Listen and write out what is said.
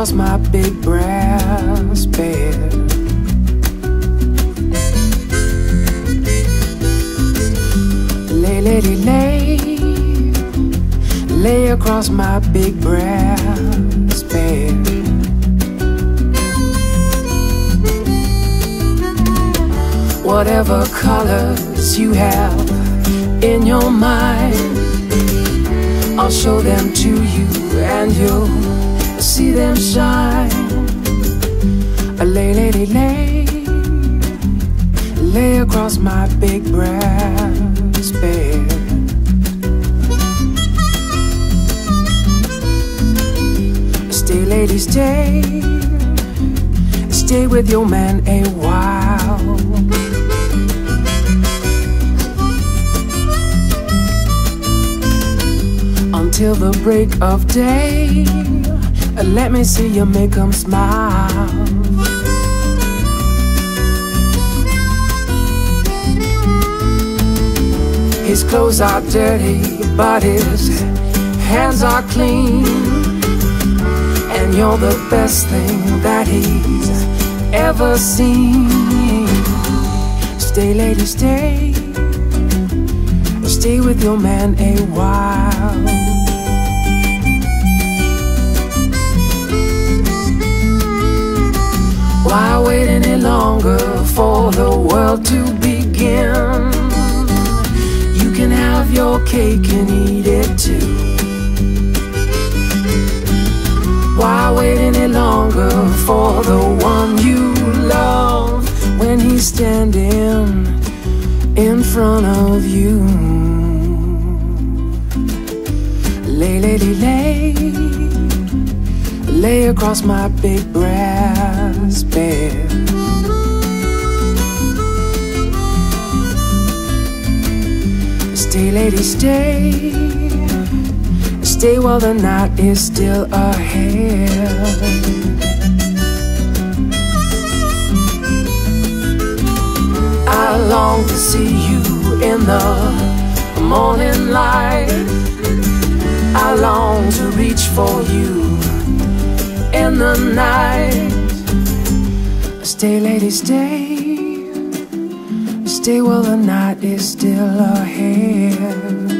across my big brass bed. Lay, lady, lay, lay across my big brass bed. Whatever colors you have in your mind, I'll show them to you and you'll see them shine. A lay, lady, lay, lay across my big brass bed. Stay, lady, stay, stay with your man a while. Until the break of day, uh, let me see you make 'em smile. His clothes are dirty, but his hands are clean. And you're the best thing that he's ever seen. Stay, lady, stay. Stay with your man a while. Wait any longer for the world to begin? You can have your cake and eat it too. Why wait any longer for the one you love when he's standing in front of you? Across my big brass bed. Stay, lady, stay. Stay while the night is still ahead. I long to see you in the morning light. I long to reach for you in the night. Stay, lady, stay. Stay while the night is still ahead.